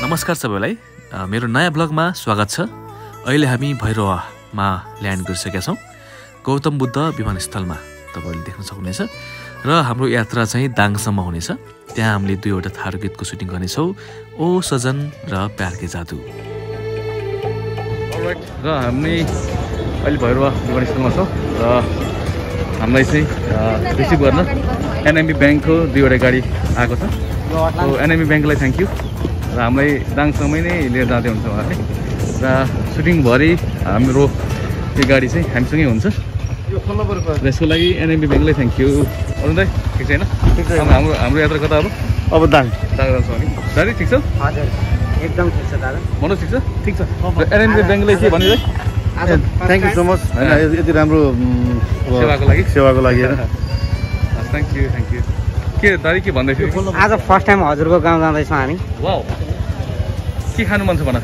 नमस्कार सबैलाई मेरो नयाँ ब्लगमा स्वागत छ। अहिले हामी भैरवामा ल्यान्ड गरिसकेका छौँ गौतम बुद्ध विमानस्थलमा तपाईँहरूले देख्न सक्नुहुनेछ। र हाम्रो यात्रा चाहिँ दाङसम्म हुनेछ। त्यहाँ हामीले दुईवटा थारू गीतको सुटिङ गर्नेछौँ ओ सजन र प्यारके जादु। र हामी अहिले भैरवा विमानस्थलमा छौँ। र हामीलाई चाहिँ रिसिभ गर्न एनएमबी ब्याङ्कको दुईवटा गाडी आएको छ। एनएमबी ब्याङ्कलाई थ्याङ्क यू र हामीलाई दाङसम्मै नै लिएर जाँदै हुन्छ उहाँहरूले र सुटिङभरि हाम्रो त्यो गाडी चाहिँ हामीसँगै हुन्छ। र यसको लागि एनएमबी ब्याङ्कलाई थ्याङ्क यू अरू दाइ ठिक छैन? हाम्रो हाम्रो यात्रा कता अब? अब दाङ। दाङ जान्छौँ हामी दादी ठिक छ? हजुर। एकदम ठिक छ दादा। भन्नुहोस् ठिक छ? ठिक छ। एनएमबी ब्याङ्कलाई के दाइ थ्याङ्क यू सो मच होइन यति राम्रो उम्, अब सेवाको लागि? सेवाको लागि होइन थ्याङ्क यू थ्याङ्क यू के दादी के भन्दै थियो? आज फर्स्ट टाइम हजुरको गाउँ जाँदैछौँ हामी। वाउ के खानु मन छ भन?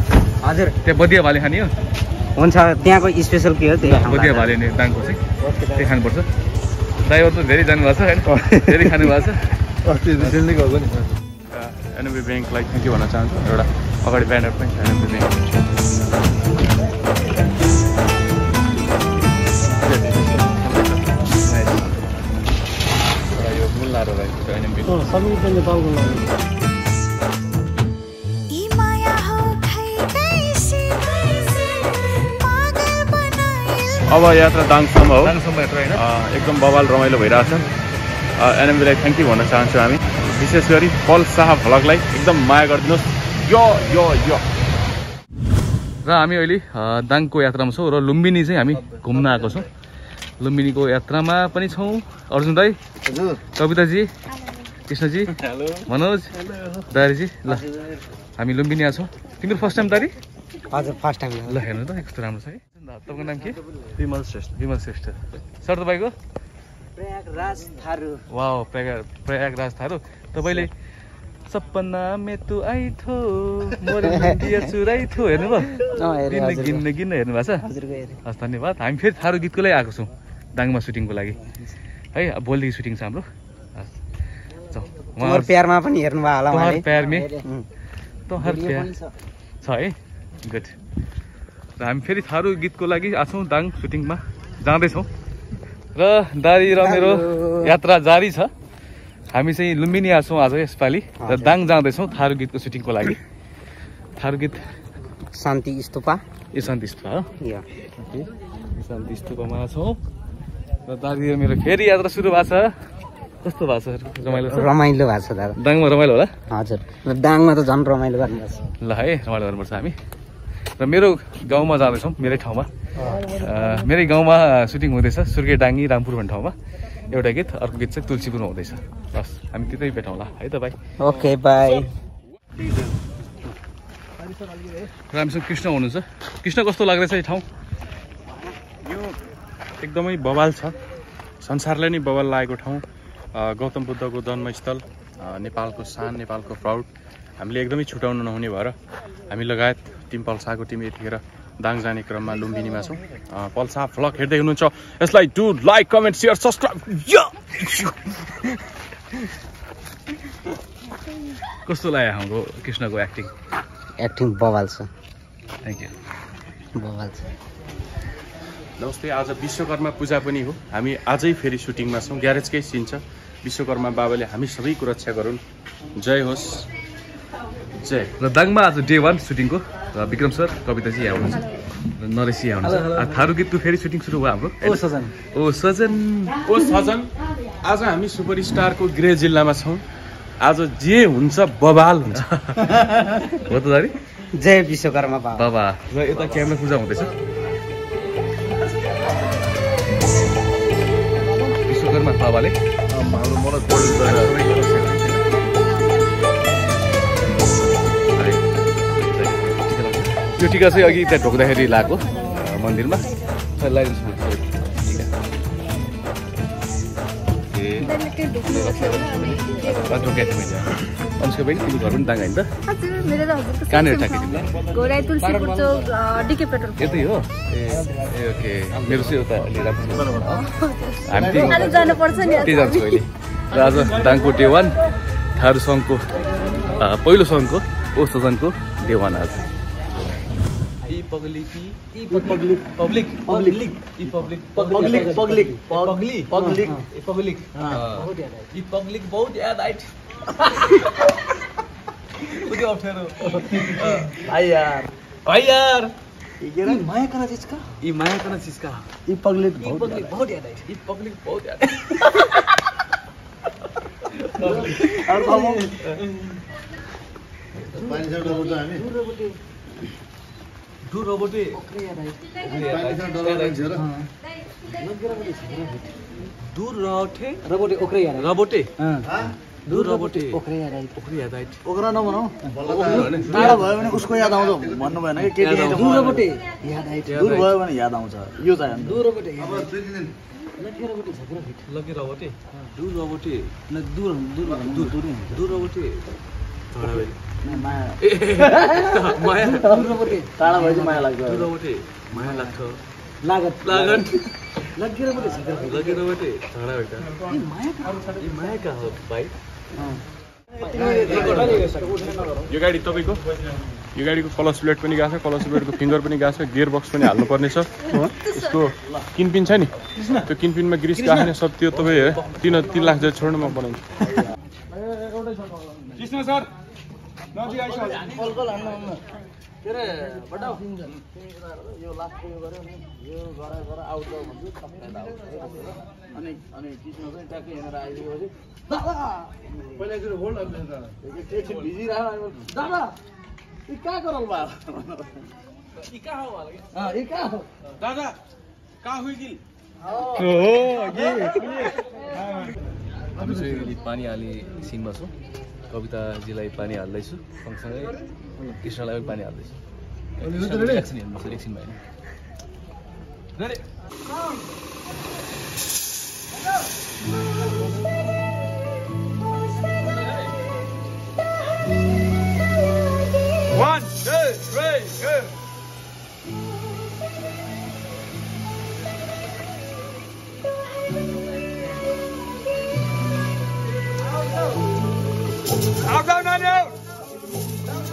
हजुर। त्यहाँ बदिया भाले खाने हो? हुन्छ त्यहाँको स्पेसल के हो? त्यही बदिया भाले नि दाङको चाहिँ। त्यही खानुपर्छ। ड्राइभर त धेरै जानुभएको छ होइन? धेरै खानुभएको छ। एनएमबी ब्याङ्कलाई थ्याङ्क यू भन्न चाहन्छु। एउटा अगाडि ब्यानर पनि छ एनएमबी ब्याङ्क कैसे पागल बनाइल अब यात्रा दाङसम्म हो। दाङसम्म यात्रा होइन। अ, एकदम बवाल रमाइलो भइरहेछ। एनएमबीलाई थ्याङ्क यू भन्न चाहन्छु हामी। विशेष गरी पल शाह भ्लगलाई एकदम माया गरिदिनुहोस्। यो यो यो। र हामी अहिले दाङको यात्रामा छौँ र लुम्बिनी चाहिँ हामी घुम्न आएको छौँ। लुम्बिनीको यात्रामा पनि छौँ। अर्जुन दाई हजुर। कविताजी कृष्णजी मनोज दारीजी ल। हामी लुम्बिनी आएको छौँ। तिम्रो फर्स्ट टाइम दारी? हजुर फर्स्ट टाइम ल हेर्नु त कस्तो राम्रो छ है तपाईँको नाम के? विमल श्रेष्ठ। विमल श्रेष्ठ। सर तपाईँको? प्रयागराज थारू। वा प्रयाग प्रयागराज थारू। तपाईँले सपना में तु आइथो चुराइथो हेर्नुभयो हेरेँ, गिन्न हजुर। गिन्न गिन्न हेर्नु भएको छ? हजुरको हेरेँ। हस् धन्यवाद। हामी फेरि थारू गीतको लागि आएको छौँ दाङमा सुटिङको लागि। है अब भोलिदेखि सुटिङ छ हाम्रो। उहाँ- प्यारमा पनि हेर्नुभयो होला तोहर उहाँले। प्यार में उम्, तोहर प्यार। छ। है? गुड र हामी फेरि थारू गीतको लागि आएको छौँ दाङ सुटिङमा। जाँदैछौँ। र दारी र मेरो। यात्रा जारी छ। हामी चाहिँ लुम्बिनी आएको छौँ आज यसपालि। र। दाङ जाँदैछौँ थारू गीतको सुटिङको लागि। थारू गीत शान्ति स्तुपा। यो शान्ति स्तूप हो। शान्ति स्तूपमा छौँ। र दारी र मेरो फेरि यात्रा सुरु भएको छ। कस्तो भएको छ रमाइलो रमाइलो भएको छ दादा। दाङमा रमाइलो होला? हजुर। दाङमा त झन् रमाइलो गर्नुपर्छ ल है रमाइलो गर्नुपर्छ हामी। र मेरो गाउँमा जाँदैछौँ मेरै ठाउँमा। मेरै गाउँमा सुटिङ हुँदैछ सुर्गे डाङ्गी रामपुर भन्ने ठाउँमा। एउटा गीत अर्को गीत चाहिँ तुलसीपुरमा हुँदैछ। हस् हामी त्यतै भेटौँला है त भाइ ओके बाई। र हामीसँग कृष्ण हुनुहुन्छ। कृष्ण कस्तो लाग्दैछ यो ठाउँ? यो एकदमै बवाल छ। संसारलाई नै बवाल लागेको ठाउँ। गौतम बुद्धको जन्मस्थल नेपालको सान नेपालको प्राउड हामीले एकदमै छुटाउन नहुने भएर हामी लगायत टिम पल्साको टिम यतिखेर दाङ जाने क्रममा लुम्बिनीमा छौँ। पल्सा भ्लग हेर्दै हुनुहुन्छ। यसलाई do like comment share subscribe. कस्तो लाग्यो हाम्रो कृष्णको एक्टिङ? एक्टिङ बवाल छ। थ्याङ्क यू बवाल छ। नमस्ते आज विश्वकर्मा पूजा पनि हो। हामी आजै फेरि सुटिङमा छौँ। ग्यारेजकै सिन छ। विश्वकर्मा बाबाले हामी सबैको रक्षा गरून्। जय होस्। जय। र दाङमा आज डे वान सुटिङको र विक्रम सर कविताजी यहाँ हुनुहुन्छ र नरेश यहाँ हुनुहुन्छ थारू गीतको फेरि सुटिङ सुरु भयो हाम्रो। ओ सजन। ओ सजन। ओ सजन। आज हामी सुपरस्टारको गृह जिल्लामा छौँ। आज जे हुन्छ बवाल हुन्छ। हो त दारी जय विश्वकर्मा बाबा। बाबा। र यता क्यामेरा पूजा हुँदैछ। विश्वकर्मा बाबाले हाम्रो पौडेल यो टिका चाहिँ अघि त्यहाँ ढोक्दाखेरि लगाएको मन्दिरमा। खै, लगाइदिनुहोस् न, अनुष्का तिम्रो घर पनि दाङ होइन? त कहाँनिर ठ्याक्कै। यतै हो? ए ओके। मेरो चाहिँ एउटा अलि राम्रो त्यही जान्छु अहिले। र आज दाङको डे वान थारू सङ्घको पहिलो सङ्घको ओ सदनको डे वान आज। पब्लिक पब्लिक पब्लिक ई public public public public public public ई पब्लिक बहुत याद आइट। कुछ अप्ठ्यारो भाइ यार। भाइ यार ई माया कना चिजका ई माया कना चिजका ई पब्लिक बहुत पब्लिक बहुत याद आइट ई पब्लिक बहुत याद पानी छ डराउँछ हामी दूर रोबोटे पानी छ डराउँछ र दूर रहोटे रबोटे ओक्रै यार। रबोटे हँ? ओखरी याद आइट ओकरा नभनौ। बल्ल त टाढा भयो भने उसको याद आउँछ भन्नु भएन कि केटी याद आउँछ। दूर रबोटे। याद आइ दूर भयो भने याद आउँछ। यो चाहिँ टाढा भयो चाहिँ माया। लाग्छ। माया लाग्छ। लागत। लागन लगे रबोटे झगडा लगे रबोटे। झगडा बेटा ये माया का हो भाइ? यो गाडी तपाईँको? यो गाडीको क्लच प्लेट पनि गएको छ क्लच प्लेटको फिङ्गर पनि गएको छ गियर बक्स पनि हाल्नुपर्ने छ। उसको किनपिन छ नि? त्यो किनपिनमा ग्रिस गएको छैन सब त्यो तपाईँ तिन तिन लाख जति छोड्नु म बनाउँछु के अरे बडा यो लास्ट उयो गऱ्यो नि यो गरा गरा आउट जाऊ भन्छु सबै आउँछ अनि अनि चाहिँ ट्याक्कै हिँडेर पहिला एकचोटि होल्ड एकछिन दादा यी कहाँ यी हो दादा हुई गिल? हामी चाहिँ पानी हाल्ने सिनमा छौँ। कविताजीलाई पानी हाल्दैछु सँगसँगै। कृष्णलाई पनि पानी हाल्दैछु कृष्णको रियाक्सन हेर्नुपर्छ एकछिनमा होइन One, two, three, go!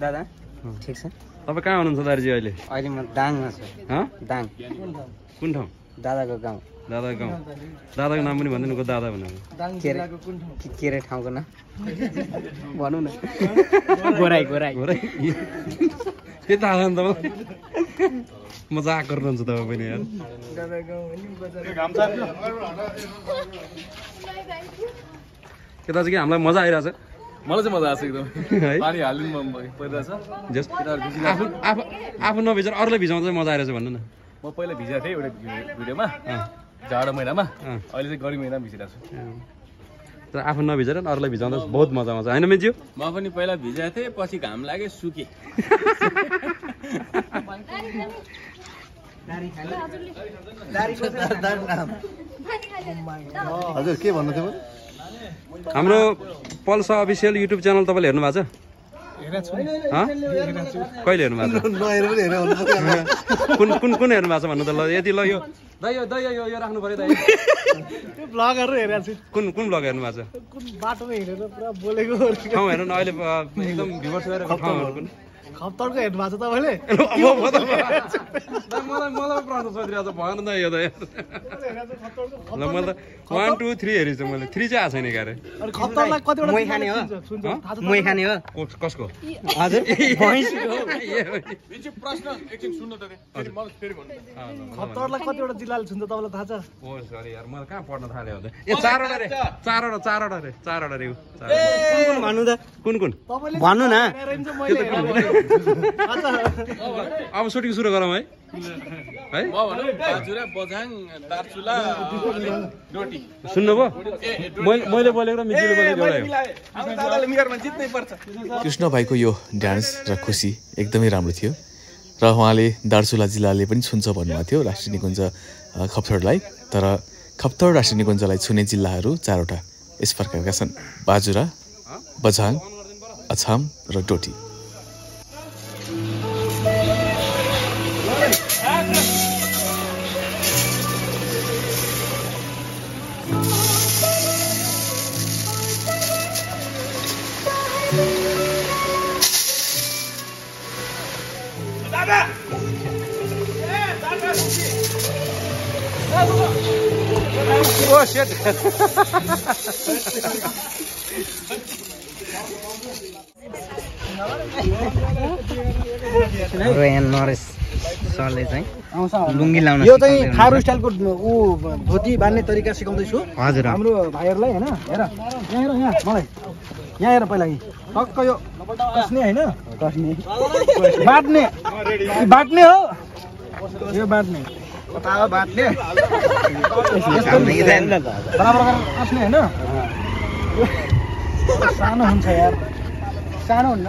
दादा ठिक छ। तपाईँ कहाँ हुनुहुन्छ दार्जी अहिले? अहिले म दाङमा छु। हँ? दाङ। कुन ठाउँ? दादाको गाउँ। दादाको गाउँ। दादाको नाम पनि भन्दैन को दादा भनेर? के अरे के- के अरे ठाउँको नाम? भनौँ न। गोराई। गोराई हो र के त आयो नि तपाईँ? मजाक गर्नुहुन्छ तपाईँ पनि यार। के दाजु कि हामीलाई मजा आइरहेछ। मलाई चाहिँ मजा आएको छ एकदम है पानी हाल्नु मन परिरहेछ आफू आफू आफू नभिजाएर अरूलाई भिजाउँदा चाहिँ मजा आइरहेछ भन्नु न म पहिला भिजाएको थिएँ एउटा भिडियोमा जाडो महिनामा। अहिले चाहिँ गर्मी महिनामा भिजिरहेको छु। तर आफू नभिजाएर अरूलाई भिजाउँदा बहुत मजा आउँछ होइन मेज्यू म पनि पहिला भिजाएको थिएँ पछि घाम लाग्यो सुकेँ हजुर के भन्नु थियो हाम्रो पल्स अफिसियल युट्युब च्यानल तपाईँले हेर्नु भएको छ? हँ? कहिले हेर्नु भएको कुन कुन कुन हेर्नु भएको छ भन्नु त ल यति ल यो दाइ यो दाइ यो यो राख्नु पऱ्यो दाइ। ब्लगहरू हेरेको छु। कुन कुन ब्लग हेर्नु भएको छ? ठाउँ हेर्नु अहिले एकदम भ्युवर्स ठाउँहरू खप्तडको हेर्नु भएको छ तपाईँले मलाई मलाई प्रश्न सोधिरहेको छ भन न यो त यार ल मैले त वान टू थ्री हेरेको छु मैले थ्री चाहिँ आएको छैन क्यारे खप्तडलाई कतिवटा मै खाने हो मै खाने हो कसको हजुर प्रश्न एकछिन सुन्नु त मलाई खप्तडलाई कतिवटा जिल्लाले छुन्छ तपाईँलाई थाहा छ ओ सरी यार मैले कहाँ पढ्न थाल्यो भने ए चारवटा रे चारवटा चारवटा रे चारवटा रे। भन्नु त कुन कुन भन्नु न अब सुटिङ सुरु गरौँ है। है? सुन्नुभयो मैले बोलेको कृष्ण भाइको यो डान्स र खुसी एकदमै राम्रो थियो। र उहाँले दार्चुला जिल्लाले पनि छुन्छ भन्नुभएको थियो राष्ट्रिय निकुञ्ज अ, खप्तडलाई तर खप्तड राष्ट्रिय निकुञ्जलाई छुने जिल्लाहरू चारवटा यस प्रकारका छन्। बाजुरा बझाङ अछाम र डोटी। हाम्रो यहाँ नरेश सरले चाहिँ लुङ्गी लाउन यो चाहिँ थारू। स्टाइलको ऊ धोती बान्ने तरिका सिकाउँदैछु। हजुर। हाम्रो भाइहरूलाई होइन हेर। यहाँ हेर यहाँ मलाई। यहाँ हेर पहिला टक्क यो। कस्ने होइन? कस्ने बाट्ने बाट्ने हो। यो बाट्ने कता हो बाट्ने यस्तो नि बराबर गरेर कस्ने होइन? सानो हुन्छ यार। सानो हुन्न।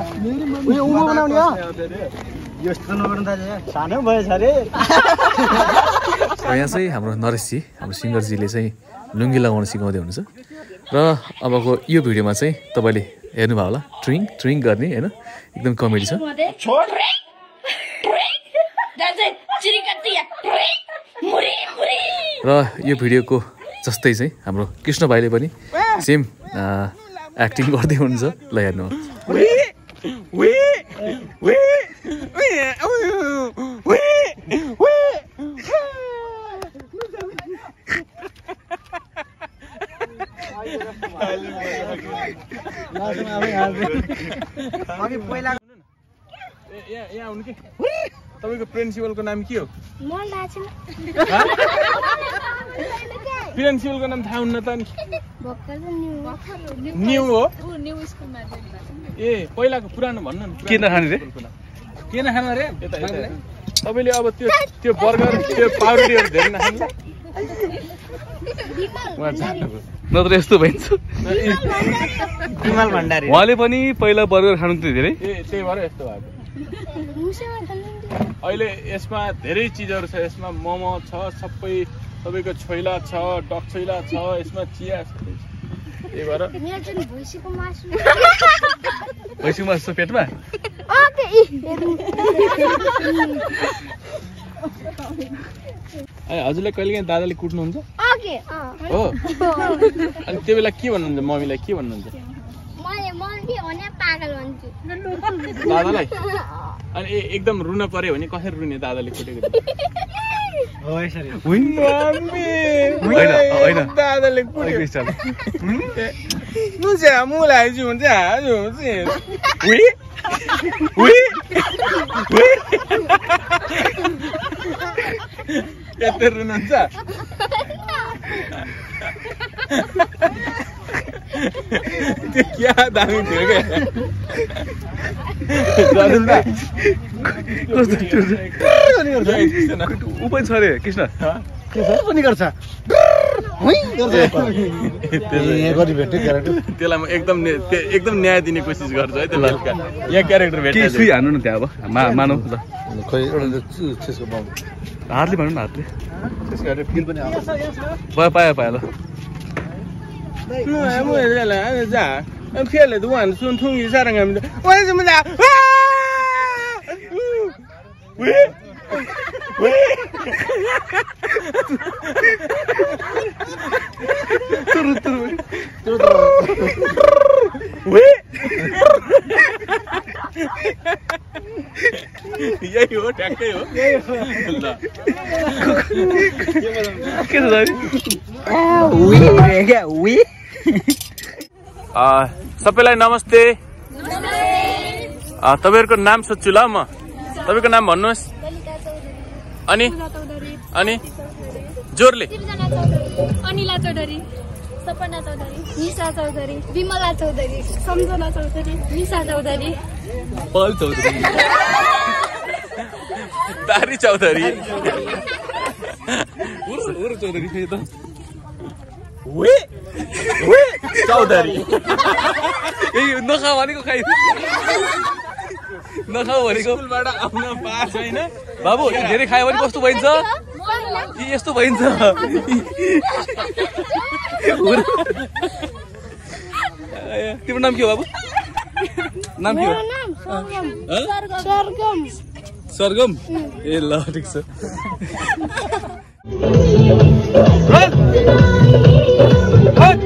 उयो उँभो बनाउने हो। यस्तो नगर्नु दाजु सानो भएछ अरे। र यहाँ चाहिँ हाम्रो नरेशजी हाम्रो सिङ्गरजीले चाहिँ लुङ्गी लगाउन सिकाउँदै हुनुहुन्छ। र अबको यो भिडियोमा चाहिँ तपाईँले हेर्नुभयो होला ट्रिङ ट्रिङ गर्ने होइन? एकदम कमेडी छ। र यो भिडियोको जस्तै चाहिँ हाम्रो कृष्ण भाइले पनि सेम एक्टिङ गर्दै हुनुहुन्छ। ल हेर्नु अघि पहिला यहाँ यहाँ आउनु कि? तपाईँको प्रिन्सिपलको नाम के हो? प्रिन्सिपलको नाम थाहा हुन्न त नि न्यु। न्यू हो। ए पहिलाको पुरानो भन्नु न के नखाने रे? के नखानु अरे? यता यता तपाईँले अब त्यो त्यो बर्गर त्यो पाउडीहरू धेरै नखानु नत्र यस्तो भइन्छ। भण्डारी। उहाँले पनि पहिला बर्गर खानु थियो धेरै। ए त्यही भएर यस्तो भएको। अहिले यसमा धेरै चिजहरू छ। यसमा मोमो छ सबै तपाईँको छोइला छ डक छोइला छ यसमा चिया छ। त्यही भएर। भैँसीको मासु भैँसीको मासु छ पेटमा? ए हजुरलाई कहिलेकाहीँ दादाले कुट्नुहुन्छ? ओके हो। अनि त्यो बेला के भन्नुहुन्छ मम्मीलाई के भन्नुहुन्छ मैले मम्मी भने पागल भन्छु दादालाई? अनि ए एकदम रुन पर्यो भने कसरी रुने दादाले कुटेको रुनुहुन्छ त्यो क्या दामी थियो क्या? ऊ पनि छ अरे कृष्ण पनि गर्छ त्यसलाई म एकदम एकदम न्याय दिने कोसिस गर्छु है त्यसलाई यहाँ क्यारेक्टर भेट्छ सुई हान्नु न त्यहाँ अब मा मानौ ल खै एउटा हातले भन्नु न हातले पायो पायो ल 木来木来来，俺咋？俺骗了都往孙通一下了，俺们我怎么打？啊！喂喂！喂！ यही हो ठ्याक्कै हो ल के सबैलाई नमस्ते। तपाईँहरूको नाम सोध्छु ल म। तपाईँको नाम भन्नुहोस्। अनि? अनि? जोरले। अनिला चौधरी। सपना चौधरी। निशा चौधरी। विमला चौधरी। सम्झना चौधरी। निशा चौधरी। पल चौधरी। दारी चौधरी। वे! चौधरी। ए नखाऊ भनेको खाइ नखाऊ भनेको स्कुलबाट आउन पास होइन बाबु यो धेरै खायो भने कस्तो भइन्छ? यी यस्तो भइन्छ। तिम्रो नाम के हो बाबु? नाम के हो? सरगम। ए ल ठिक छ।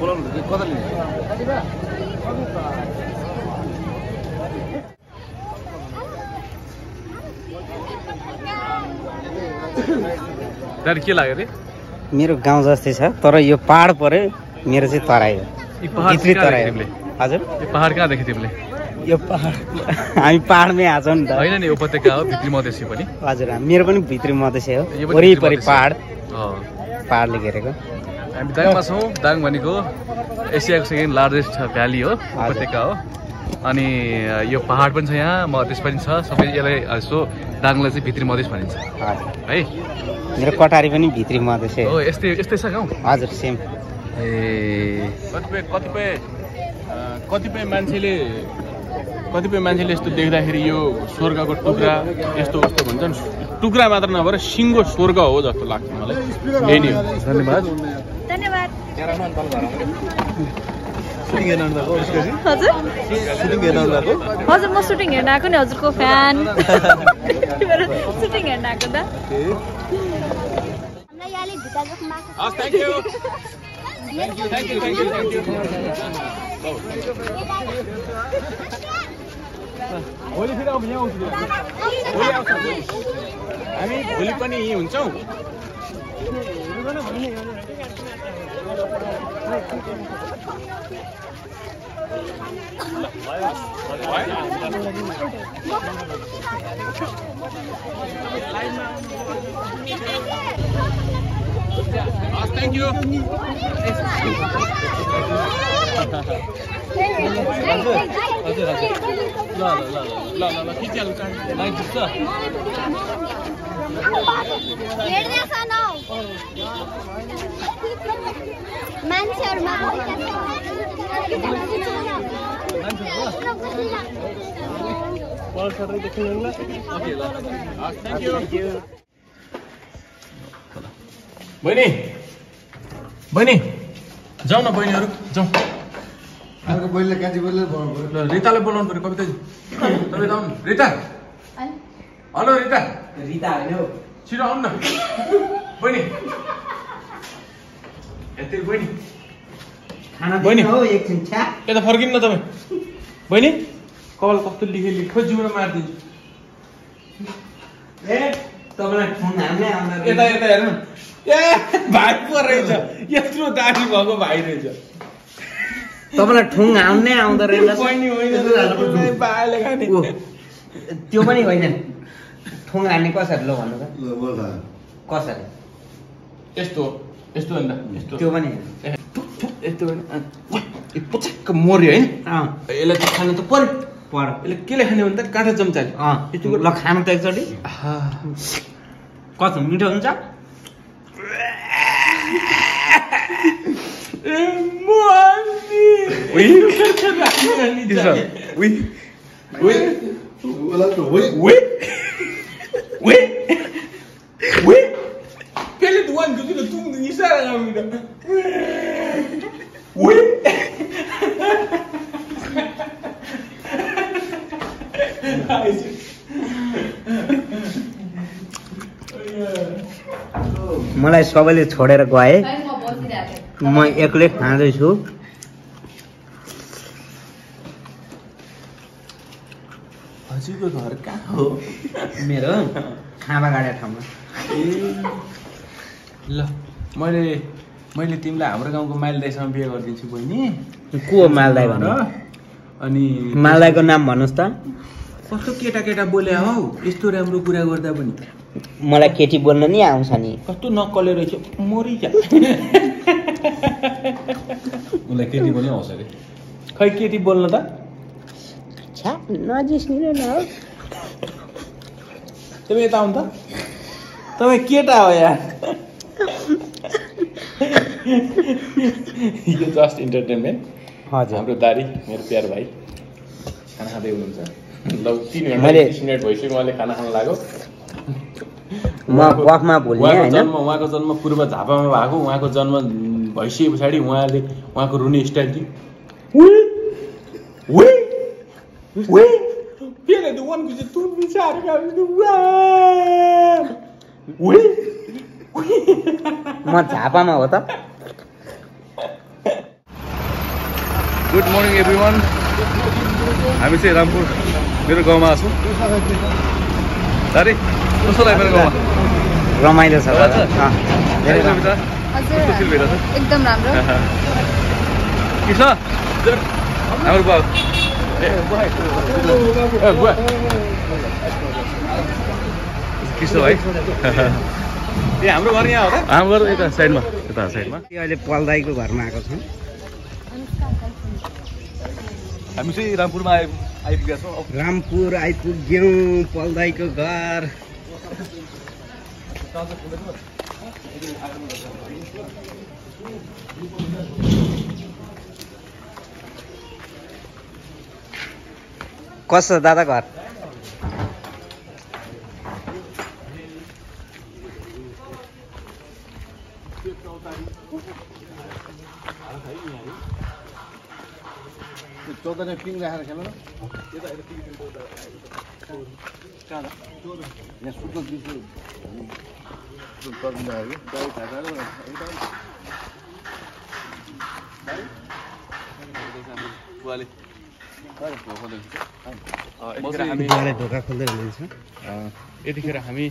बोलाउनु कता लिने दाइ के लाग्यो अरे मेरो गाउँ जस्तै छ तर यो पाहाड पऱ्यो मेरो चाहिँ तराई हो। तराई हजुर। यो पहाड कहाँ देख्यो तिमीले? यो पाहाड हामी पाहाडमै आएको छौँ नि त। होइन नि उपत्यका हो भित्री मधेसी पनि। हजुर मेरो पनि भित्री मधेसै हो। वरिपरि पाहाड। पाहाडले घेरेको। हामी दाङमा छौँ। दाङ भनेको एसियाको सेकेन्ड लार्जेस्ट भ्याली हो उपत्यका हो। अनि यो पहाड पनि छ यहाँ मधेस पनि छ। सबै यसलाई यसो दाङलाई चाहिँ भित्री मधेस भनिन्छ। है? मेरो कटारी पनि भित्री मधेसै हो। यस्तै यस्तै छ गाउँ? हजुर सेम। ए कतिपय कतिपय कतिपय मान्छेले कतिपय मान्छेले यस्तो देख्दाखेरि यो स्वर्गको टुक्रा यस्तो उस्तो भन्छन्। टुक्रा मात्र नभएर सिङ्गो स्वर्ग हो जस्तो लाग्छ मलाई। यही नै हो। धन्यवाद। हजुर म सुटिङ हेर्न आएको नि हजुरको फ्यान। सुटिङ हेर्न आएको त। भोलि फेरि अब यहाँ आउँछु भोलि आउँछ हामी भोलि पनि यहीँ हुन्छौँ? हस् थ्याङ्क यू ल ल ल ल ल ल खिचिहाल्नु लाइन पुग्छ हेर्दैछ न मान्छेहरूमा ओके ल हस् थ्याङ्क यू बहिनी। बहिनी जाउँ न बहिनीहरू जाउँ अर्को बहिनीले कान्छी बहिनीले बोलाउनु पऱ्यो। ल रितालाई बोलाउनु पऱ्यो कविताजी तपाईँ आउनु रिता। हेलो रिता। रिता होइन हौ। छिटो आउनु न। बहिनी। यति बहिनी। खाना बहिनी। दिनु हौ एकछिन छ्या। यता फर्किनु न तपाईँ। बहिनी कल कस्तो लेखे लेख जिउमा मारिदिन्छु। ए तपाईँलाई फोन हाल्नै आउँदा यता यता हेर्नु ए भाइ पो रहेछ यत्रो दाडी भएको भाइ रहेछ तपाईँलाई ठुङ हाल्नै आउँदो रहेछ त्यो पनि होइन ठुङ हाल्ने कसरी लो भन्नु त ल बोल त कसरी यस्तो यस्तो भन्दा यस्तो त्यो पनि यस्तो पुचक्क मर्यो होइन अँ यसलाई त खानु त पर्यो पर यसले केले खाने भने त काँठा चम्चाले अँ ल खानु त एकचोटि कस्तो मिठो हुन्छ Oui. Oui. Oui. Oui. Oui. Oui. Oui. Quel est le droit de tout le monde मलाई सबैले छोडेर गए। म एक्लै खाँदैछु। हजुरको घर कहाँ हो? मेरो खाँबा गाडा ठाउँमा। ल मैले मैले तिमीलाई हाम्रो गाउँको माइल दाईसँग बिहे गरिदिन्छु बहिनी। को हो मालदाई भन्नु? अनि मालदाईको नाम भन्नुहोस् त। कस्तो केटा केटा बोले हौ यस्तो राम्रो कुरा गर्दा पनि मलाई केटी बोल्न नि आउँछ नि। कस्तो नक्कले रहेछ मरिजा। उसलाई केटी पनि आउँछ अरे। खै केटी बोल्न त? नजिस्किनु न तपाईँ यता आउनु त तपाईँ केटा हो यार यो जस्ट इन्टरटेनमेन्ट। हजुर। हाम्रो दारी मेरो प्यार भाइ। खाना खाँदै हुनुहुन्छ। ल तिन घन्टा मैले- तिस मिनट भइसक्यो उहाँले खाना खान लाग्यो। म वकमा भोल्ने उहाँको जन्म उहाँको जन्म पूर्व झापामा भएको उहाँको जन्म भइसके पछाडि उहाँले उहाँको रुने स्टाइल बिचार म झापामा हो त। गुड मर्निङ एभ्री वान हामी चाहिँ रामपुर। मेरो गाउँमा छौँ। दारी कस्तो लाग्यो मेरो गाउँमा? रमाइलो छ छ? धेरै एकदम राम्रो। कृष्ण हाम्रो बाउ कृष्ण भाइ? ए हाम्रो घर यहाँ हो त? हाम्रो घर यता साइडमा यता साइडमा। अहिले पल्दाईको घरमा आएको छौँ। हामी चाहिँ रामपुरमा छौँ अब रामपुर आइपुग्यौँ पल्दाईको घर। कस्तो दादा घर? चौधजना पिङ राखेर खेल न। यहाँ दिन्छु यतिखेर हामी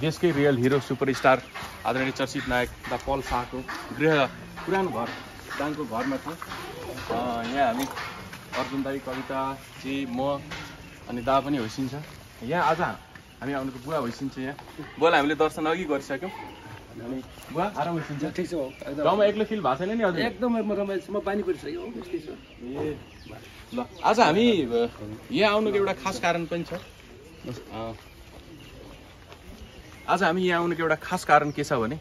देशकै रियल हिरो सुपरस्टार आदरणीय चर्चित नायक द पल शाहको गृह पुरानो घर दाङको घरमा छौँ। यहाँ हामी अर्जुन दाई कविता जी म अनि दा पनि होइसिन्छ यहाँ आज हामी आउनुको बुवा होइसिन्छ यहाँ। बुवालाई हामीले दर्शन अघि गरिसक्यौँ। अनि बुवा आराम होइसिन्छ ठिक छ गाउँमा एक्लो फिल भएको छैन नि अझै एकदमै रमाइलो छ म पानी परिसक्यो यस्तै छ। ए ल आज हामी यहाँ आउनुको एउटा खास कारण पनि छ। आज हामी यहाँ आउनुको एउटा खास कारण के छ भने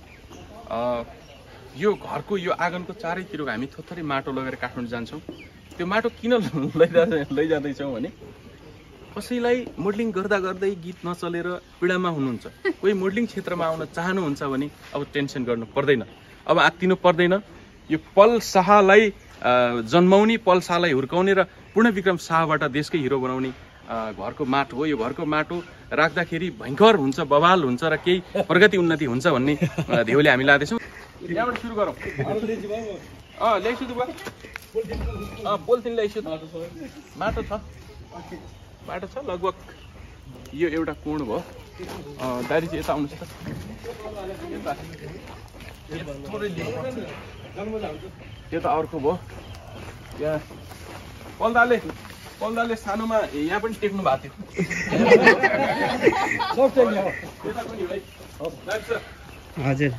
यो घरको यो आँगनको चारैतिरको हामी थोथोरै माटो लगेर काठमाडौँ जान्छौँ। त्यो माटो किन लैजा लैजाँदैछौँ भने कसैलाई मोडलिङ गर्दा गर्दै गीत नचलेर पीडामा हुनुहुन्छ कोही मोडलिङ क्षेत्रमा आउन चाहनुहुन्छ भने अब टेन्सन गर्नु पर्दैन। अब आत्तिनु पर्दैन। यो पल शाहलाई जन्माउने पल शाहलाई हुर्काउने र पूर्ण विक्रम शाहबाट देशकै हिरो बनाउने घरको माटो हो। यो घरको माटो राख्दाखेरि भयङ्कर हुन्छ बवाल हुन्छ र केही प्रगति उन्नति हुन्छ भन्ने धेउले हामी लाँदैछौँ। यहाँबाट सुरु गरौँ अँ ल्याइसु त अँ पोलिथिन ल्याइसु त माटो छ बाटो छ लगभग यो एउटा कोण भयो अँ, दारी चाहिँ यता आउनुहोस् त। त्यो त अर्को भयो यहाँ पल्दाले पल्दाले सानोमा यहाँ पनि टेक्नु भएको थियो हजुर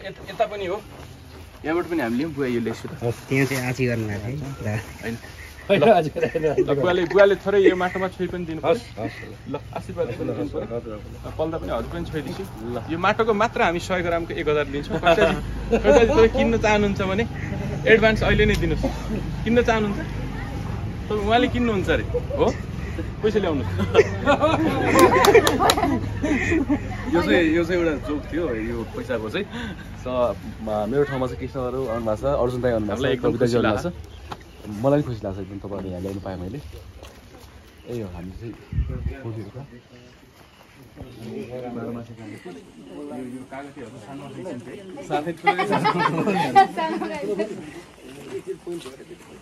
यता- यता पनि हो। यहाँबाट पनि हामीले बुवा यो ल्याइसु त। त्यहाँ चाहिँ आची गर्नु भएको थियो दा होइन। ल, बुवाले बुवाले थोरै यो माटोमा छोइ पनि दिनु ल आशीर्वाद पनि दिनु पल्दा पनि हजुर पनि छोइदिन्छु। ल। यो माटोको मात्र हामी सय ग्रामको एक हजार कतिजाति तपाईँ किन्न चाहनुहुन्छ भने एडभान्स अहिले नै दिनुहोस्। किन्न चाहनुहुन्छ? तपाईँ उहाँले किन्नुहुन्छ अरे हो? पैसा ल्याउनु यो चाहिँ यो चाहिँ एउटा जोक थियो यो पैसाको चाहिँ। स मेरो ठाउँमा चाहिँ कृष्णहरू आउनु भएको छ अर्जुन दाई आउनु भएको छ आउनु भएको छ। मलाई पनि खुसी लाग्छ एकदम तपाईँहरू यहाँ ल्याउनु पाएँ मैले। ए हो हामी चाहिँ बोलीहरू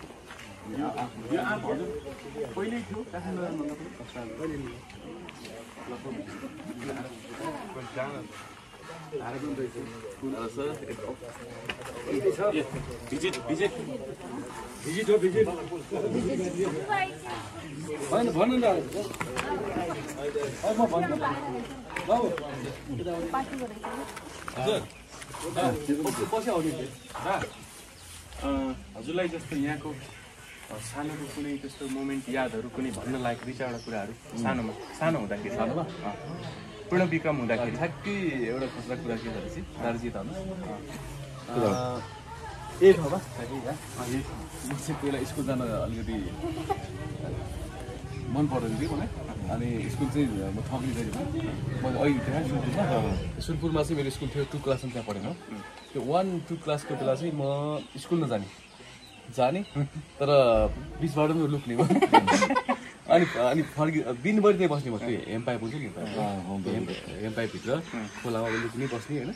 होइन भन्नु न अँ, हजुरलाई जस्तो यहाँको सानोको कुनै त्यस्तो मोमेन्ट यादहरू कुनै भन्न लायक दुई चारवटा कुराहरू सानोमा सानो हुँदाखेरि सानोमा पूर्ण विक्रम हुँदाखेरि। ठ्याक्कै एउटा खुसरा कुरा के भनेपछि दार्जी त ए अनि म चाहिँ पहिला स्कुल जान अलिकति मन परेन थियो मलाई। अनि स्कुल चाहिँ म थपिने गरी म अहिले त्यहाँ सुनपुरमा सुनपुरमा चाहिँ मेरो स्कुल थियो टु क्लाससम्म त्यहाँ पढेन। त्यो वान टू क्लासको बेला चाहिँ म स्कुल नजाने। जाने तर बिचबाट पनि लुक्ने भयो अनि अनि फर्कि दिनभरि त्यहीँ बस्ने बस्थेँ हेमपाइप हुन्छ नि हेमपाइपभित्र खोलामा लुक्ने बस्ने होइन?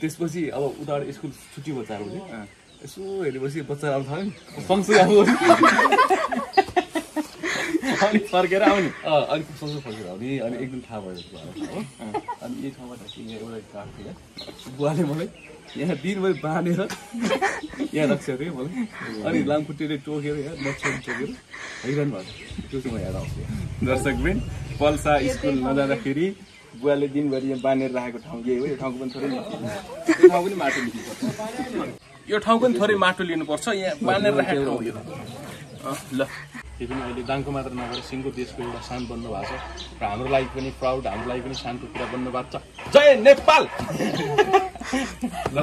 त्यसपछि अब उताबाट स्कुल छुट्टी बच्चाहरू चाहिँ यसो हेरेपछि बच्चा आउनु थाल्यो नि। सँगसँगै आउनु अनि फर्केर आउने। अनि सँगसँगै फर्केर आउने। अनि एकदम थाहा भयो। भयो हो अनि यही ठाउँमा एउटा काठ थियो बुवाले मलाई यहाँ दिनभरि बाँधेर यहाँ राख्छ थियो मलाई। अनि लामखुट्टेले टोकेर यहाँ नक्साले टोकेर हैरान भएको त्यो चाहिँ म याद आउँछ। दर्शकबिन पल्सा स्कुल नजाँदाखेरि बुवाले दिनभरि यहाँ बाँधेर राखेको ठाउँ यही हो। यो ठाउँको पनि थोरै ठाउँ पनि माटो लिनुपर्छ। यो ठाउँ पनि थोरै माटो लिनुपर्छ। यहाँ बाँधेर राखेको ठाउँ यो। अँ, ल। त्यो पनि अहिले दाङको मात्र नभएर सिङ्गो देशको एउटा सान बन्नु भएको छ। र हाम्रो लागि पनि प्राउड हाम्रो लागि पनि सानको कुरा बन्नु भएको छ। जय नेपाल! ल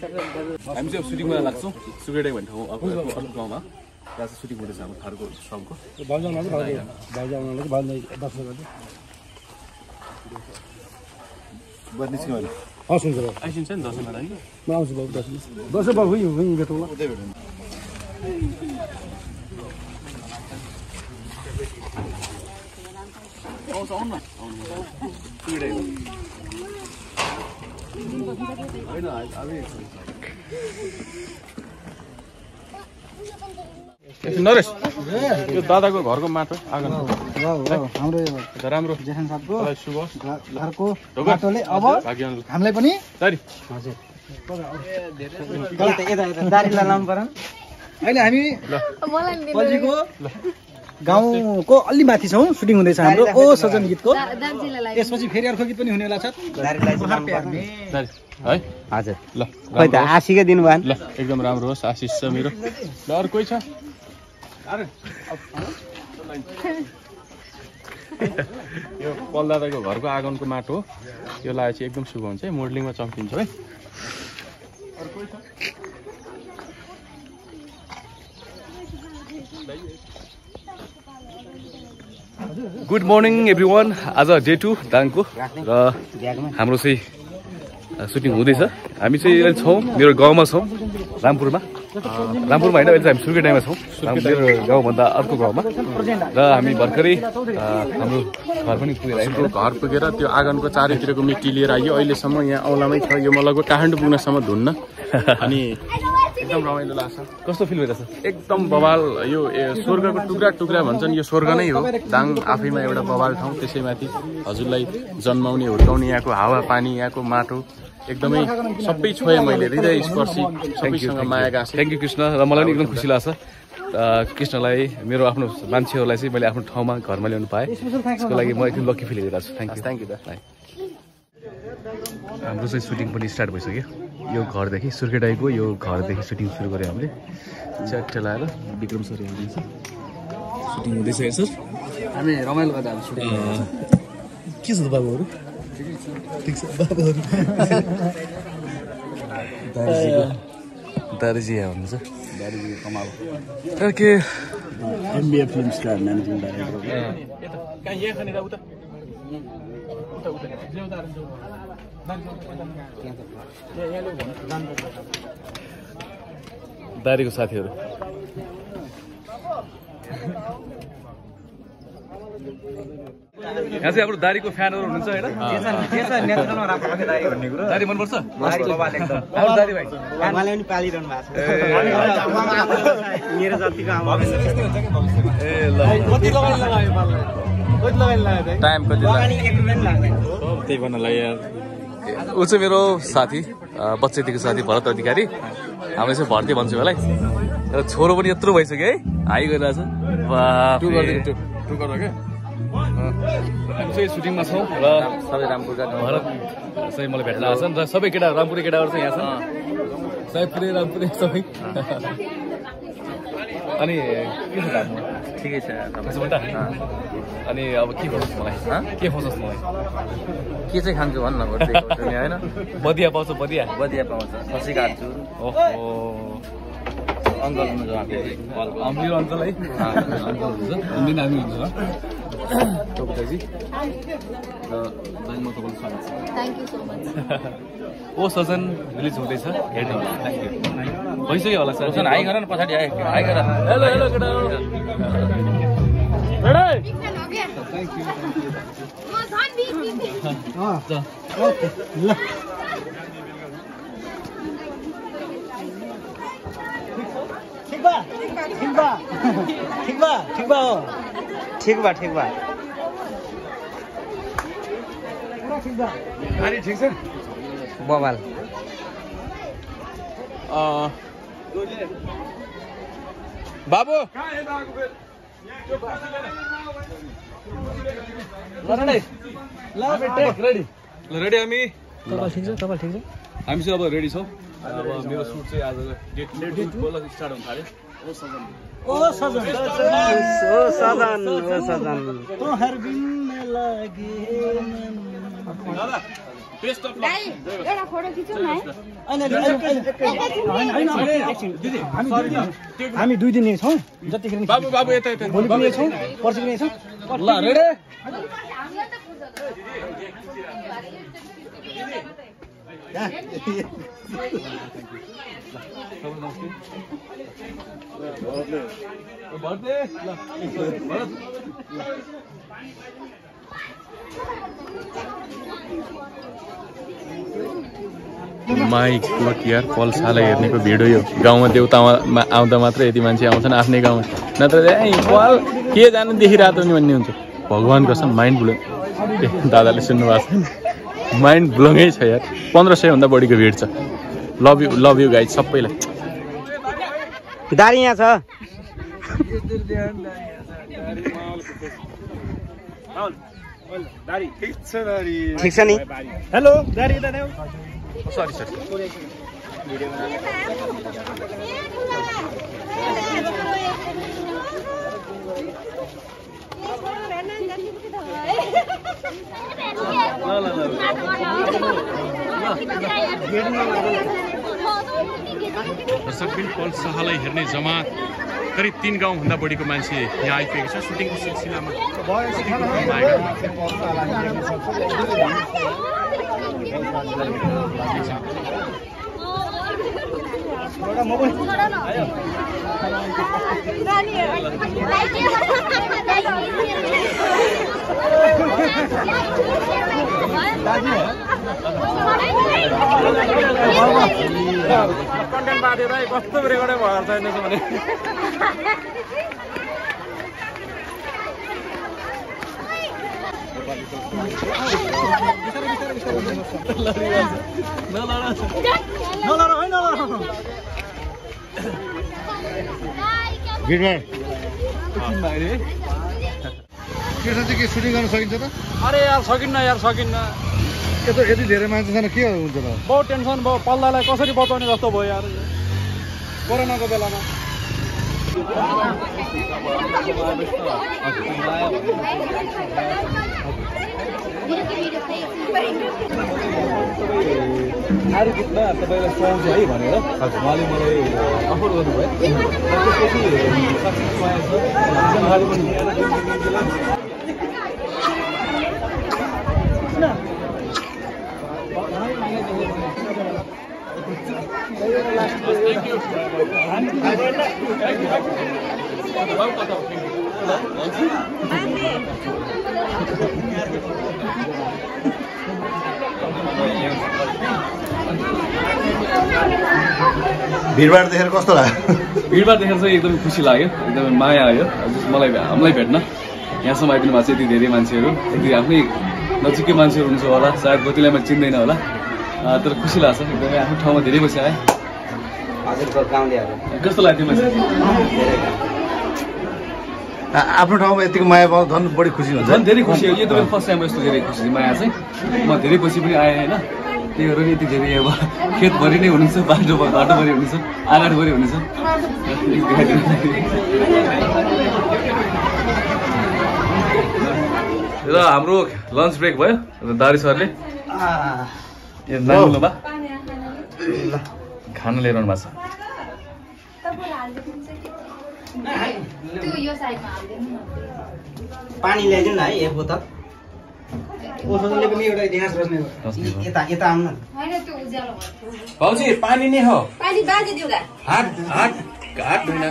हामी चाहिँ अब सुटिङमा लाग्छौँ सुगेडे भन्ने ठाउँ अर्को अर्को गाउँमा त्यहाँ चाहिँ सुटिङ हुँदैछ हाम्रो थारूको आउनु आउनु भाउ आइसिन्छ नि दसैँमा लागि म आउँछु भाउ दर्शन दर्शन भाउ हुँ हुँ। भेटौँ ल आउँछ आउनु न। अब नरेश यो दादाको घरको माटो आँगन। हाम्रो राम्रो। जेठन साहबको। घरको। माटोले अब हामीलाई पनि सरी दारी लाउनु पर्यो अहिले हामी गाउँको अलि माथि छौँ सुटिङ हुँदैछ हाम्रो। ओ सजन गीतको। त्यसपछि फेरि अर्को गीत पनि हुनेवाला छ है? हजुर ल खोइ त आशीकै दिनु भयो ल एकदम राम्रो होस् आशिष छ मेरो। ल अरू कोही छ? यो पल्दादाको घरको आँगनको माटो हो। यो लगाए चाहिँ एकदम शुभ हुन्छ है मोडलिङमा चम्किन्छ है। गुड मर्निङ एभ्री वान आज डे टू दाङको र हाम्रो चाहिँ सुटिङ हुँदैछ। हामी चाहिँ अहिले छौँ मेरो गाउँमा छौँ रामपुरमा। रामपुरमा होइन अहिले हामी सुर्खेटाइमा छौँ। मेरो गाउँभन्दा अर्को गाउँमा। र हामी भर्खरै हाम्रो घर पनि पुगेर आयौँ। घर पुगेर त्यो आँगनको चारैतिरको मिट्टी लिएर आइयो। अहिलेसम्म यहाँ औलामै छ। यो मलाई काठमाडौँ पुग्नसम्म धुन्न। अनि एकदम रमाइलो लाग्छ। कस्तो फिल भइरहेछ एकदम बवाल यो स्वर्गको टुक्रा टुक्रा भन्छन् यो स्वर्ग नै हो। दाङ आफैमा एउटा बवाल ठाउँ त्यसैमाथि हजुरलाई जन्माउने हुर्काउने यहाँको हावा पानी यहाँको माटो एकदमै सबै छोएँ मैले हृदय स्पर्शी सबैसँग माया गाँसेँ। थ्याङ्क यू कृष्ण र मलाई पनि एकदम खुसी लाग्छ। कृष्णलाई मेरो आफ्नो मान्छेहरूलाई चाहिँ मैले आफ्नो ठाउँमा घरमा ल्याउनु पाएँ। त्यसको लागि म एकदम लक्की फिल गरिरहेको छु थ्याङ्क यू थ्याङ्क यू दा हाम्रो चाहिँ सुटिङ पनि स्टार्ट भइसक्यो। यो घरदेखि सुर्खेटाईको यो घरदेखि सुटिङ सुरु गऱ्यो हामीले। च्याट्ट लगाएर विक्रम सर यहाँ हुनुहुन्छ सुटिङ हुँदैछ है सर हामी रमाइलो गर्दा अब सुटिङ के छ त बाबुहरू? ठिक छ। बाबुहरू। दादाजी यहाँ हुनुहुन्छ। दादाजी कमाल। Okay MBA film star managing director. दारीको साथीहरू। यहाँ चाहिँ हाम्रो दारीको फ्यानहरू हुनुहुन्छ होइन? दारी? मनपर्छ? टाइम कति लाग्दैन त्यही भन्नलाई यार ऊ चाहिँ मेरो साथी अ, बच्चैदेखि साथी भरत अधिकारी। हामीले चाहिँ भर्ती भन्छु होला र छोरो पनि यत्रो भइसक्यो है। हाई गरिरहेछ। सुटिङमा छौँ र सबै रामपुरका भरत चाहिँ मलाई भेट्न आएको छन् र सबै केटा रामपुरे केटाहरू चाहिँ यहाँ छन्। सयपुरे रामपुरे सबै। अनि के छ। ठिकै छ? अनि अब के खोज्छस् मलाई? के खोज्छस् मलाई? के चाहिँ खान्छु भन्न होइन? बदिया पाउँछ बदिया बदिया पाउँछ। खसी काट्छु ओहो। अङ्कल हुनुहुन्छ अञ्चल है? अञ्चल हुन्छ इन्डियन आर्मी हुन्छ टोपिताजी र दाइ म तपाईँको स्वागत छ थ्याङ्क यू सो मच ओ सजन रिलिज हुँदैछ हेर्नु थ्याङ्क यू भइसक्यो होला सर सुन हाई गर न पछाडि हाई हाई गर हेलो हेलो केटा म झन् बिच बिच ठिक बा ठिक बा ठिक बा ठिक बा हो ठिक बा ठिक बा अनि ठिक छ बबाल बाबु रेडी ल रेडी हामी ठिक छ तपाईँ ठिक छ हामी चाहिँ अब रेडी छौँ अब मेरो सुट चाहिँ आज डेट डेट बोल स्टार्ट हुन थाल्यो ओ सजन ओ सजन ओ सजन तोहर बिन लागे एउटा फोटो खिचौँ न है हामी दुई दिन- छौँ जतिखेर बाबु बाबु यता यता भोलि पनि छौँ पर्सि पनि छौँ ल रेडी माई गोट यार पल्सालाई हेर्नेको भिडियो यो गाउँमा देउतामा आउँदा मात्रै यति मान्छे आउँछन् आफ्नै गाउँमा। नत्र "ए, पल के जानु देखिरहेको नि भन्ने हुन्छ। भगवान् कसम माइन्ड ब्लोङ ए दादाले सुन्नुभएको छैन। माइन्ड ब्लोङै छ यार। पन्ध्र सयभन्दा बढीको भिड छ। Love you love you guide सबैलाई। दारी यहाँ छ। ठिक छ नि? हेलो सरी सरी दर्शकबिन पल शाहलाई हेर्ने जमात करिब तिन गाउँभन्दा बढीको मान्छे यहाँ आइपुगेको छ। सुटिङको सिलसिलामा कन्टेन्ट बाँधेर कस्तो रेकर्डै भएर छैन भने चाहिँ के सुटिङ गर्न सकिन्छ त? अरे यार सकिन्न यार सकिन्न। यत्रो यति धेरै मान्छे छैन के हुन्छ त? बहुत टेन्सन भयो पल्लालाई कसरी बचाउने जस्तो भयो यार। कोरोनाको बेलामा। आरु गीतमा तपाईँलाई सुहाउँछ है भनेर उहाँले मलाई अफर गर्नुभयो। त्यसपछि भिडभाड देखेर कस्तो लाग्यो? भिडभाड देखेर चाहिँ एकदमै खुसी लाग्यो एकदमै माया आयो। जस्तो मलाई हामीलाई भेट्न। यहाँसम्म आइदिनु भएको छ यति धेरै मान्छेहरू। यति आफ्नै नजिकै मान्छेहरू हुनुहुन्छ होला। सायद कतिलाई मैले चिन्दैन होला। तर खुसी लाग्छ। एकदमै आफ्नो ठाउँमा धेरै बसी गाउँलेहरू। कस्तो लाग्यो मान्छे? आफ्नो ठाउँमा यतिको माया पाउँदा झन् बढी खुसी हुन्छ। झन् धेरै खुसी हो। यो तपाईँ फर्स्ट टाइम यस्तो धेरै खुसी माया चाहिँ। म धेरै पछि पनि आएँ होइन? त्यही भएर नि यति धेरै अब खेतभरि नै हुनुहुन्छ बाटो बाटोभरि हुनुहुन्छ आँगनभरि हुनुहुन्छ। र हाम्रो लन्च ब्रेक भयो। र दारी सरले। खाना लिएर आउनु भएको छ पानी ल्याइदिनु न है एक बोतल। ओसोले पनि एउटा इतिहास बस्ने हो। यता यता आउनु न। होइन त्यो उज्यालो भयो। भाउजी पानी नै हो। पानी बाजे दिउँला। हात हात हात धुइन।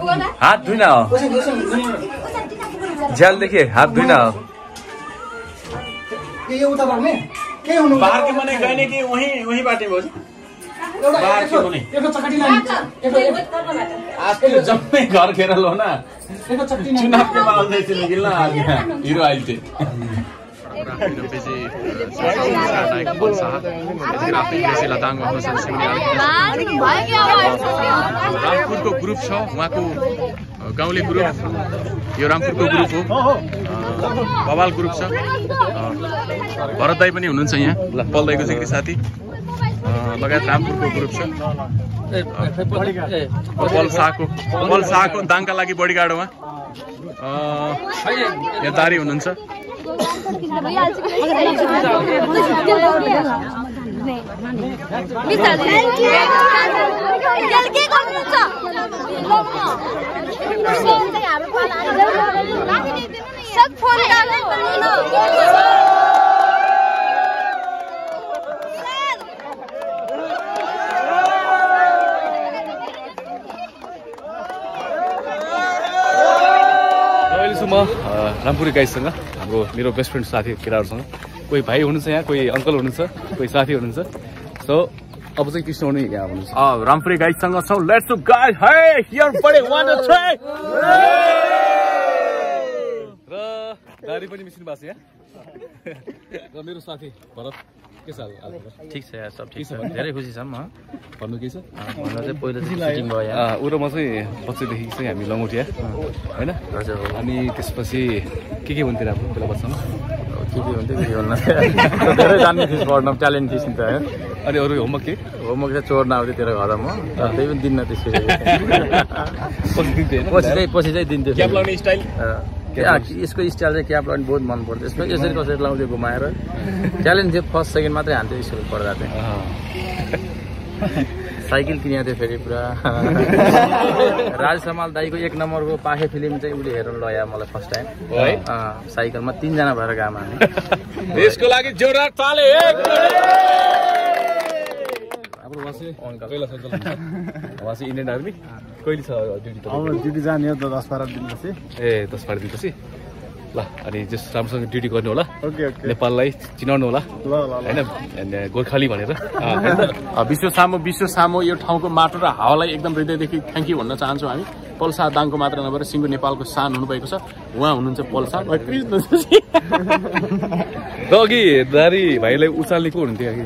उगला हात धुइन हो। झ्याल देखे हात धुइन हो। के यो उता राख्ने के के जम्मै घर घेर लो ना। एकको चकटी लाने चुनाव के यहाँ हिरो थे रामपुरको ग्रुप छ उहाँको गाउँले ग्रुप। यो रामपुरको ग्रुप हो। अ, बवाल ग्रुप छ। भरत दाई पनि हुनुहुन्छ यहाँ। पल दाईको जिग्री साथी? लगायत रामपुरको ग्रुप छ। पल शाहको पल शाहको दाङका लागि बडीगार्ड उहाँ अ, यहाँ दारी हुनुहुन्छ र अहिले म रामपुरी गाईसँग हाम्रो मेरो बेस्ट फ्रेन्ड साथी केटाहरूसँग। कोही भाइ हुनुहुन्छ यहाँ कोही अङ्कल हुनुहुन्छ कोही साथी हुनुहुन्छ। सो अब चाहिँ कृष्ण हुने यहाँ हुनुहुन्छ। रामपुरी गाईसँग छौँ। लेट्स टु गाई है हियर वान र गाडी पनि मिसिनु भएको छ यहाँ। र मेरो साथी भरत। के छ ठिक छ यार सब ठिक छ? धेरै खुसी छौँ म। भन्नु के छ? भन्दा चाहिँ पहिलो चाहिँ सुटिङ भयो ऊ र म चाहिँ बच्चैदेखि चाहिँ हामी लङ्गुटिया होइन? हजुर। हो अनि त्यसपछि के के हुन्थ्यो राम्रो बेला बच्चामा? के के हुन्थ्यो के धेरै जान्ने थिएँ पढ्न ट्यालेन्ट थिएँ त अनि अरू होमवर्क के? होमवर्क चाहिँ चोर्न आउँथ्यो तेरो घरमा त्यही पनि दिन्न त्यसरी? पछि चाहिँ पछि चाहिँ दिन्थ्यो। यसको स्टाइल चाहिँ क्याप लगाउने बहुत मन पर्थ्यो यसको यसरी कसरी लाउँथ्यो घुमाएर? ट्यालेन्ट थियो फर्स्ट सेकेन्ड मात्रै हान्थ्यो स्कुल पढ्दा चाहिँ। साइकल किनेको थियो फेरि पुरा। राज समाल दाईको एक नम्बरको पाखे फिल्म चाहिँ उसले हेर्नु लग्यो मलाई फर्स्ट टाइम साइकलमा तिनजना भएर गएको हामी देशको लागि जोरदार ताले एक हाम्रो उहाँ चाहिँ इन्डियन आर्मी? कहिले छ ड्युटी अब ड्युटी जाने हो दस बाह्र दिनपछि। ए दस बाह्र दिनपछि? ल अनि जस राम्रोसँग ड्युटी गर्नु होला। Okay okay. नेपाललाई चिनाउनु होला। ल ल ल। होइन? गोर्खाली भनेर। विश्व सामु विश्व सामु यो ठाउँको माटो र हावालाई एकदम हृदयदेखि थ्याङ्क यू भन्न चाहन्छौँ हामी। पल्सा दाङको मात्र नभएर सिङ्गो नेपालको सान हुनुभएको छ। उहाँ हुनुहुन्छ पल्सा। अघि दारी भाइलाई उचाल्ने को हुनुहुन्थ्यो अघि?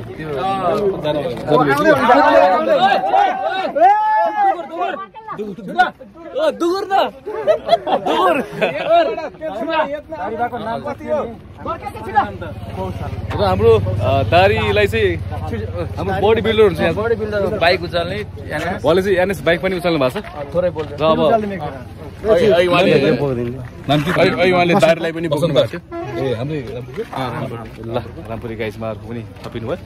र हाम्रो दारीलाई चाहिँ हाम्रो बडी बिल्डर हुन्छ यहाँ बडी बिल्डर बाइक उचाल्ने भोलि चाहिँ एनएस बाइक पनि उचाल्नु भएको छ। र अब दारीलाई पनि बोक्नु भएको थियो रामपुरी ल रामपुरी गाइसमाहरूको पनि थपिनु भयो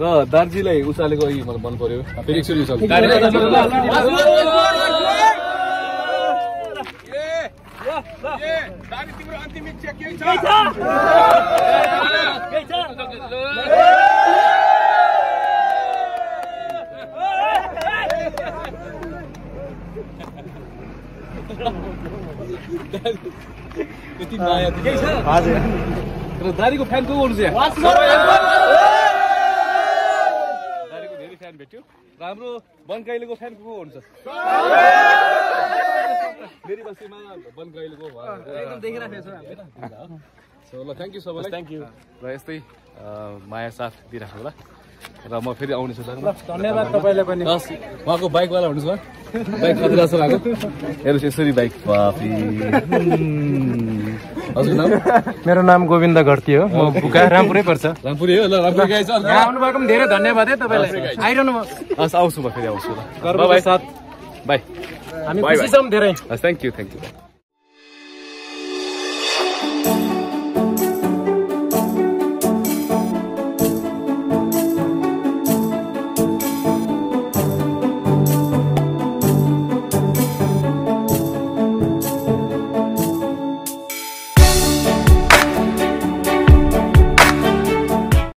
र दार्जीलाई उचालेको अघि मलाई मन पर्यो फेरि एकचोटि हजुर। र दारीको फ्यान को हुनुहुन्छ यहाँ? दारीको धेरै फ्यान भेट्यो। र हाम्रो बनकाइलेको फ्यान को को हुनुहुन्छ मेरी बस्तीमा देखिराखेको छ ल थ्याङ्क यू सबैलाई थ्याङ्क यू र यस्तै माया साथ दिइराख्नु होला। र म फेरि आउनेछु धन्यवाद तपाईँलाई पनि। हस् उहाँको बाइकवाला हुनुहोस् भयो बाइक कति रहेछ उहाँको। हेर्नुहोस् यसरी बाइक। बाफी हजुर नाम? मेरो नाम गोविन्द घरती हो। म बुका रामपुरै पर्छ। रामपुरी हो ल रामपुरी गाई छ यहाँ आउनुभएको पनि धेरै धन्यवाद है तपाईँलाई। आइरहनु हस् आउँछु म फेरि आउँछु। ल गर्वको साथ बाई हामी खुसी छौँ धेरै। हस् थ्याङ्क यू थ्याङ्क यू